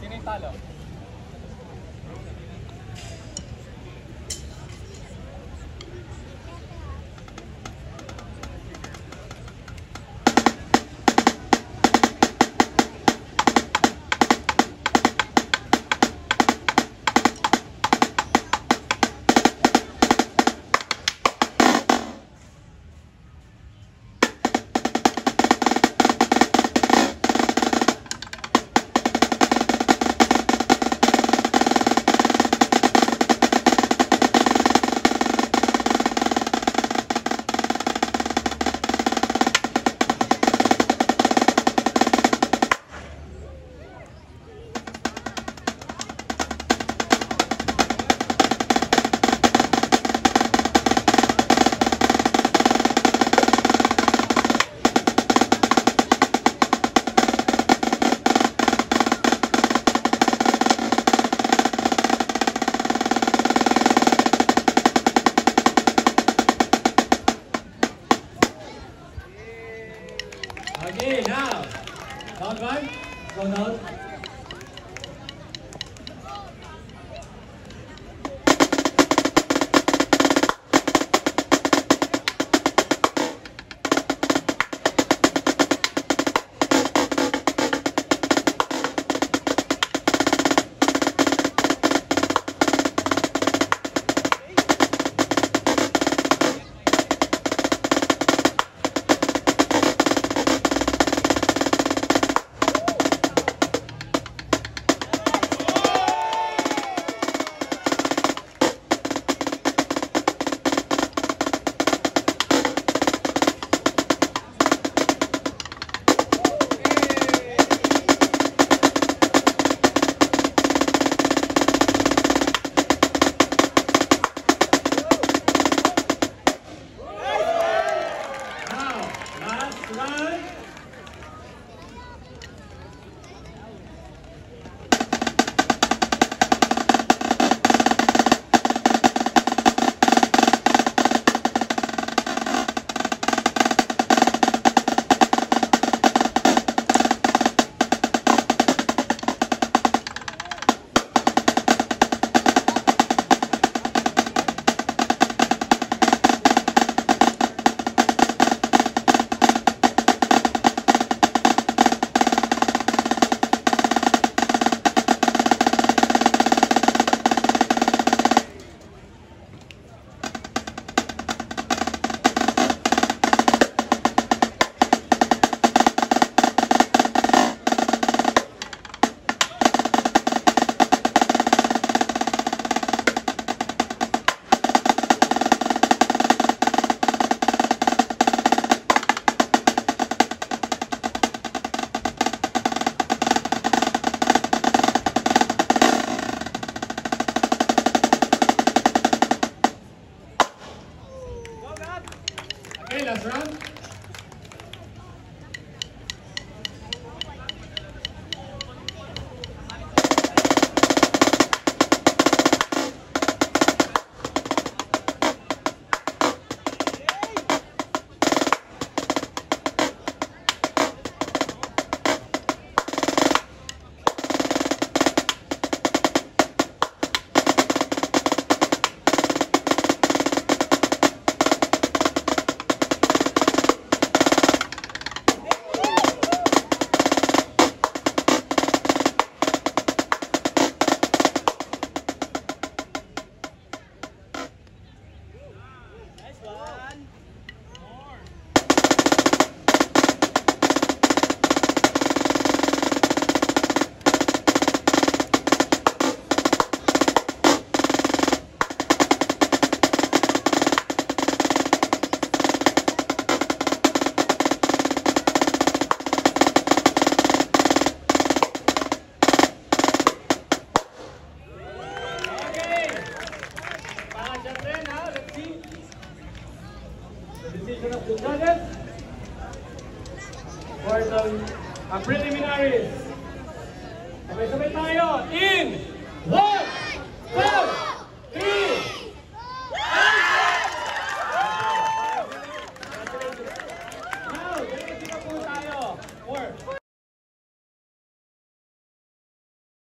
Sino yung talo? 拜，可能。Venezuela, Trump. for the uh, preliminaries. Sabay-sabay tayo. In! One, two, three!